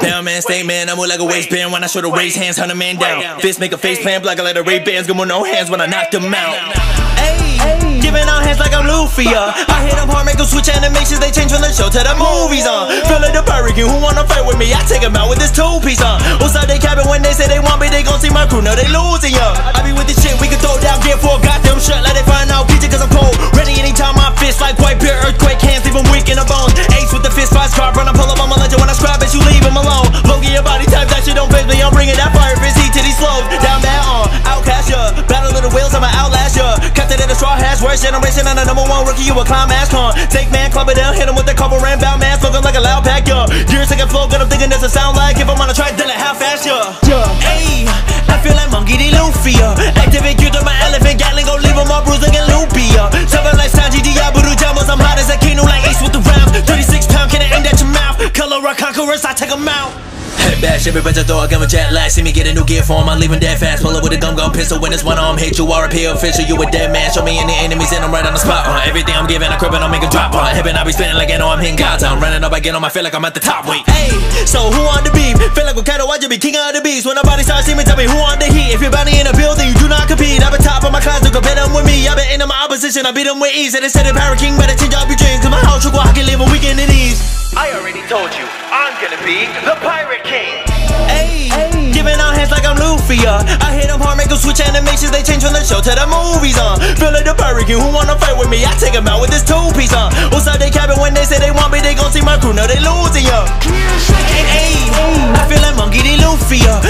Down man, stay man, I move like a waistband when I show the raise hands, hunt a man down. Fist make a face plant, block a let the Ray bands, go with no hands when I knock them out. Ayy, giving out hands like I'm Luffy, uh. I hit them hard, make them switch animations, they change from the show to the movies, uh. Feel like the pirate king, who wanna fight with me? I take him out with this two piece, uh. What's up, they cabin when they say they want me, they gon' see my crew, no, they losing, uh. I be with this shit, we can throw down gear for a goddamn shot, let it it in the straw hash, worst generation, I'm the number one rookie, you a clown mask, con. Take man, club it down, hit him with the couple ram bound man, smoking like a loud pack, yeah. Years second flow, good, I'm thinking this a sound like if I'm on a track, then it half fast, yeah. Yeah. Ayy, I feel like Monkey D. Luffy, yeah. Activate, cute to my elephant, Gatling, go leave him all bruised like a loopy, yeah. Seven like Sanji Diaburu Jambos, I'm hot as a Kino, like Ace with the rounds. 36 pound, can I aim at your mouth? Color rock conquerors, I take take 'em out. Bash, every bunch I throw, I give a jet lag. See me get a new gear form, I'm leaving dead fast. Pull up with a Gum-Gum Pistol when it's one arm hit. You are a a P official, you a dead man. Show me any enemies and I'm right on the spot. Uh, everything I'm giving, I crib and I'll make a drop. Uh, heaven, I be spinning like I know I'm hitting God's. I'm running up, I get on, I feel like I'm at the top. Wait, hey, so who on the beam? Feel like cattle, I just be king of the beast. When nobody starts seeing me, tell me who on the heat. If you're bounty in a building, you do not compete. I've been top of my class, don't compare them with me. I've been in my opposition, I beat them with ease. And said the Power King better change up your dreams. Cause my house, you go, I can live a weekend in ease. I already told you, I'm gonna be the Pirate King. Ayy, giving out hands like I'm Luffy, uh. I hit them hard, make them switch animations, they change from the show to the movies, uh. Feel like the pirate who wanna fight with me? I take him out with this two piece, uh. What's up, they cabin when they say they want me, they gon' see my crew, now they losing, uh. Ayy, I feel like Monkey D. Luffy, uh.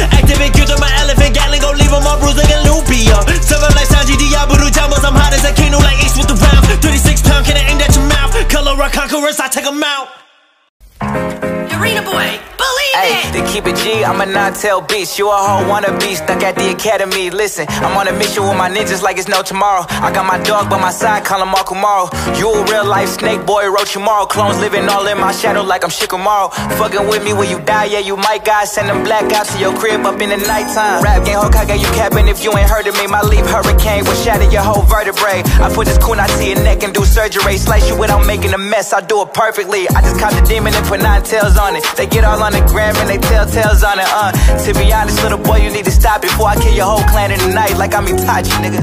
Keep it G, I'm a non-tail beast. You a whole wannabe stuck at the academy. Listen, I'm on a mission with my ninjas like it's no tomorrow. I got my dog by my side, call him Akamaru. You a real life snake boy, Orochimaru. Clones living all in my shadow like I'm Shikamaru. Fucking with me when you die, yeah, you might die. Send them black out to your crib up in the nighttime. Rap game Hokage, you capping if you ain't heard of me. My Leaf Hurricane will shatter your whole vertebrae. I put this kunai to your neck and do surgery. Slice you without making a mess, I do it perfectly. I just caught the demon and put nine tails on it. They get all on the gram and they tell tales on it, uh. To be honest, little boy, you need to stop before I kill your whole clan in the night like I'm Itachi, nigga.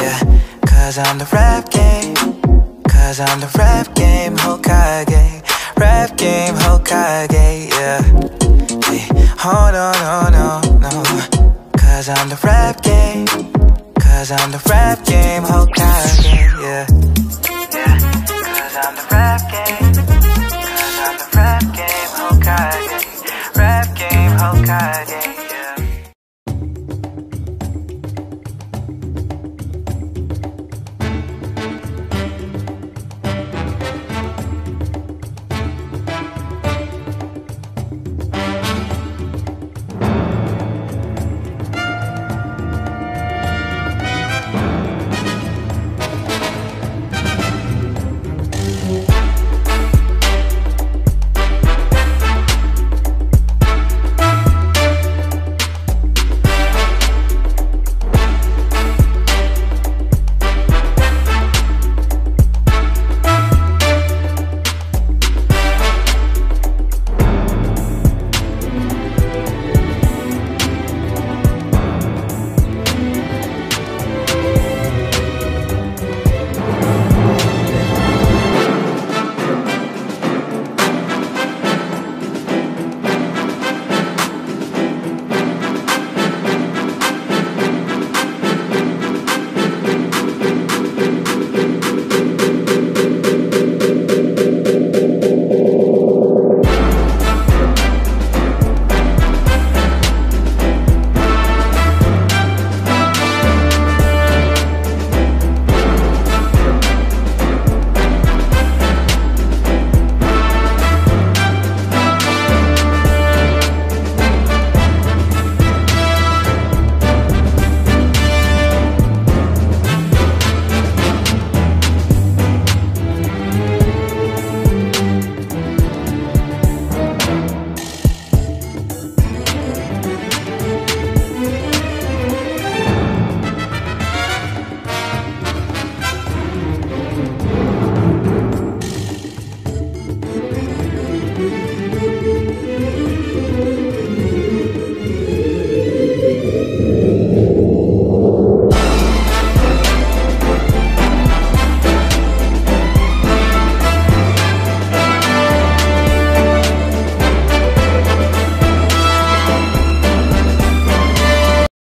Yeah, cause I'm the rap game. Cause I'm the rap game, Hokage. Rap game, Hokage, yeah. Hey, hold on, no, no. Cause I'm the rap game. Cause I'm the rap game, Hokage, yeah.